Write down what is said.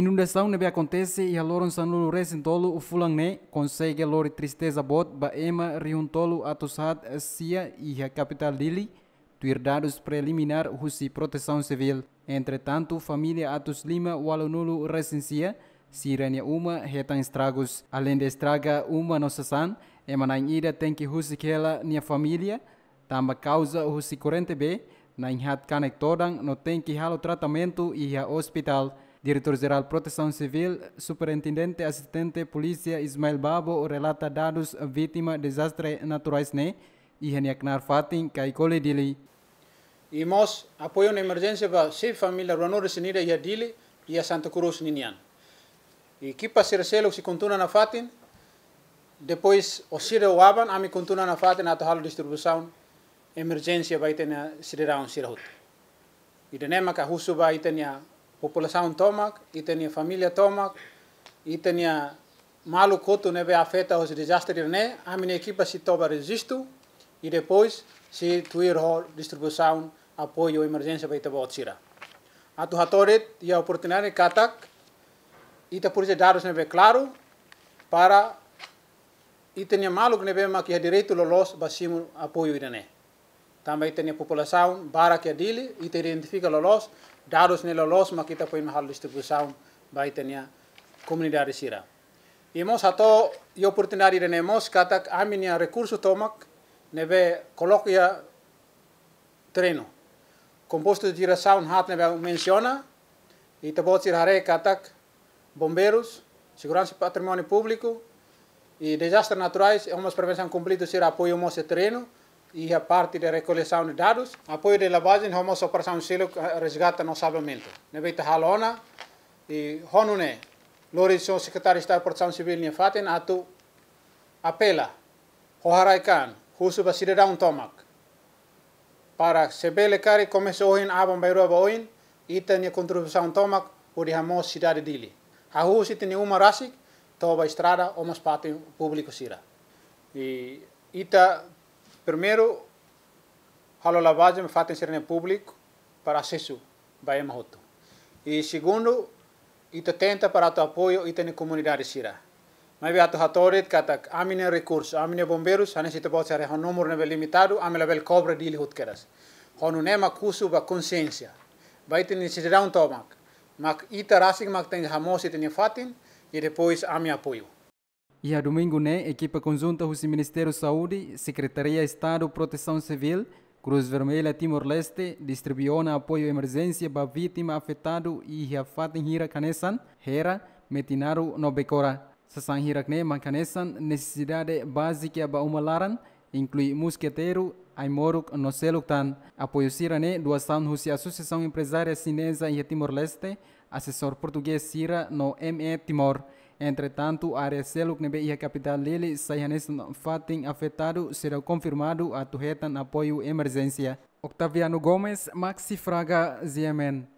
Inundação nebe acontece e a loron sanulu resintolo o fulang ne consegue lori tristeza bot ba ema riuntolo atosad sia e a capital dili dados preliminar husi proteção civil. Entretanto, família Atos Lima walonulu recensia sirania uma retan estragos. Além de estraga uma nossa san, emanan ida tem que husi kela nia família, tamba causa husi corrente B, na inhat kanek todang no tem que halo tratamento e a hospital. Diretor-Geral Proteção Civil, Superintendente Assistente Polícia Ismael Babo relata dados vítima de desastres naturais ne e haniaknar fatin kai kole dili. Nós apoio na emergência para se família Ronoro Sinira e a Dili e a Santa Cruz Ninian. E que para se continua na fatin, depois o Sira o Aban, a me continua na fatin a tohalo distribuição emergência vai ter na Sira um Sira Hut. E de nema ka husu vai ter na ο τόμακ, είτε η φαμίλια τόμακ, είτε η μάλλου κότουν έβε αφέτα ως διζάστερ ειρνέ, άμινε εκεί πας η τόπα ρεζίστου, ή δεπόης σε του ήρω διστριβουσάουν από η ομερζένσια που είτε βοτσίρα. Αν του χατώρε για οπορτινάρι κάτακ, είτε πούρισε τζάρος να βε κλάρου, παρά είτε η μάλλου κνεβέμα και αντιρρήτου λολός βασίμου από η. Também tem a população, bara que é dele, e te identifica lolos, dados nele los ma kita poin mahal distribuição vai tenia comunidade sira. E mos ato e oportunidade de nemos kata aminia recurso tomak neve coloquia treino. Composto de geração hat neve menciona e te botsir hare katak bombeiros, segurança patrimônio público e desastres naturais é uma prevenção completa ser apoio mos treino e a parte da recoleção de dados, apoio de lavagem, vamos operação selo resgata no salvamento. Nebeita halona e honune, Lourenço, secretário de Estado de Proteção Civil, nem fatem, atu apela, hoharaikan, husu ba cidadão tomak, para sebele kari comece oin abam bairua ba oin, ita ni contribuição tomak, o de hamos cidade dili. A husu ita ni uma rasik, toba estrada, omas patem público sira. E ita Primeiro, halo lavagem fatem ser público para acesso vai mahoto. E segundo, ita tenta para o apoio ita na comunidade sira. Mas vai atu hatorit kata amine recurso, amine bombeiros, ane sita bot sare hon número nível limitado, ame level cobre dili hutkeras. Honu nema kusu ba consciência. Vai ter necessidade tomak. Mak ita rasing mak tem hamos ita ni fatin e depois ame apoio. E a domingo, né, equipa conjunta do Ministério da Saúde, Secretaria de Estado Proteção Civil, Cruz Vermelha Timor-Leste distribuiu apoio emergência para vítima afetado e fatem hira canesan, hera, metinaru no becora. Sasan hira ne makanesan necessidade básica para uma laran, inclui musqueteiro, aimoruk no seluktan. Apoio sira ne doação do Associação Empresária Chinesa e Timor-Leste, assessor português sira no ME Timor. Entretanto, a seluk nebe ia capital lili sayanes fating afetado será confirmado a tuhetan apoio emergência. Octaviano Gomes, Maxi Fraga, Ziemen.